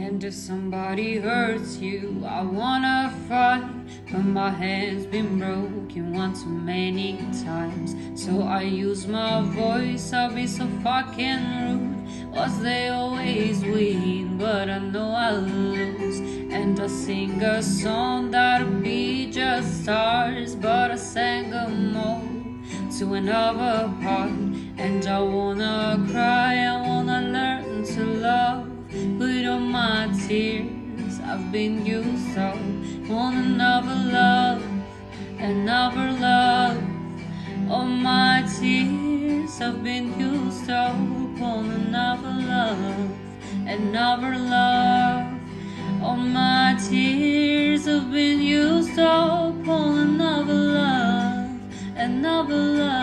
And if somebody hurts you, I wanna fight. But my hand's been broken one too many times. So I use my voice, I'll be so fucking rude. Was they always win, but I know I'll lose. And I sing a song that'll be just stars, but I sang them all to another heart. And I wanna tears, I've been used up on another love, another love. All my tears I've been used up on another love, another love. All my tears have been used up on another love, another love.